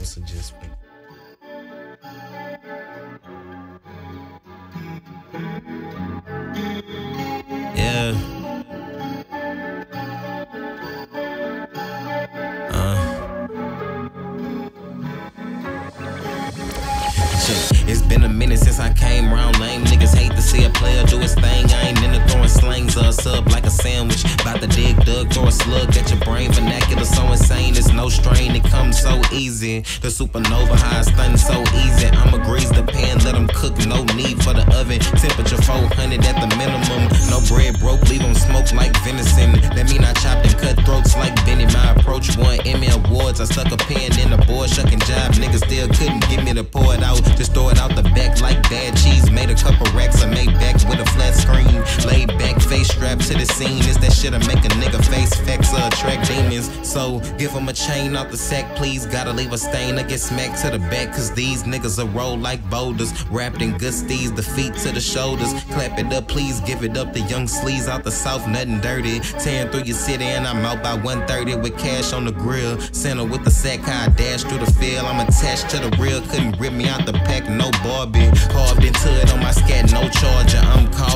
I'ma suggest you. Yeah. Uh. It's been a minute since I came round. Lame niggas hate to see a player do his thing. I ain't into throwing slings a sub like a sandwich. About to dig dug, throw a slug at your brain. Vernacular so insane, it's strain. It comes so easy. The supernova high stunning so easy. I'ma grease the pan, let them cook. No need for the oven. Temperature 400 at the minimum. No bread broke, leave them smoke like venison. That mean I chopped and cut throats like Benny. My approach won Emmy Awards. I stuck a pen in the board, shucking job. Niggas still couldn't get me to pour it out. Just throw it out the back like bad cheese. Made a couple racks, I made back to the scene. It's that shit'll make a nigga face facts or attract demons. So give him a chain out the sack, please. Gotta leave a stain or get smacked to the back. Cause these niggas are roll like boulders. Wrapped in good the feet to the shoulders. Clap it up, please give it up. The young sleaze out the south, nothing dirty. Tearing through your city and I'm out by 130 with cash on the grill. Center with the sack, I dash through the field. I'm attached to the real, couldn't rip me out the pack, no Barbie. Carved into it on my scat, no charger. I'm calling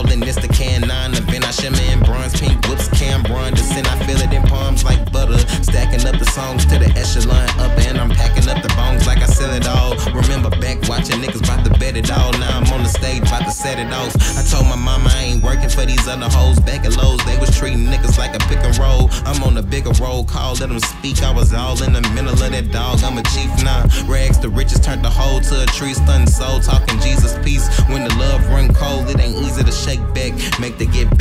echelon up, and I'm packing up the bones like I sell it all. Remember back watching niggas about to bet it all. Now I'm on the stage, about to set it off. I told my mama I ain't working for these other hoes. Back at Lowe's, they was treating niggas like a pick and roll. I'm on a bigger roll call, let them speak. I was all in the middle of that dog. I'm a chief now. Rags the riches turned the hoe to a tree, stunned soul. Talking Jesus peace. When the love run cold, it ain't easy to shake back. Make the get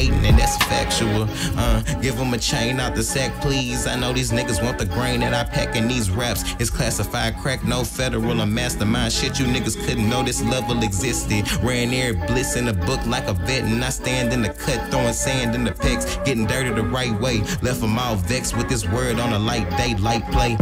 hating, and that's factual. Uh, give them a chain out the sack, please. I know these niggas want the grain that I pack in these raps. It's classified crack, no federal or mastermind shit. You niggas couldn't know this level existed. Ran air bliss in the book like a vet, and I stand in the cut, throwing sand in the pecs, getting dirty the right way. Left them all vexed with this word on a light day, light play.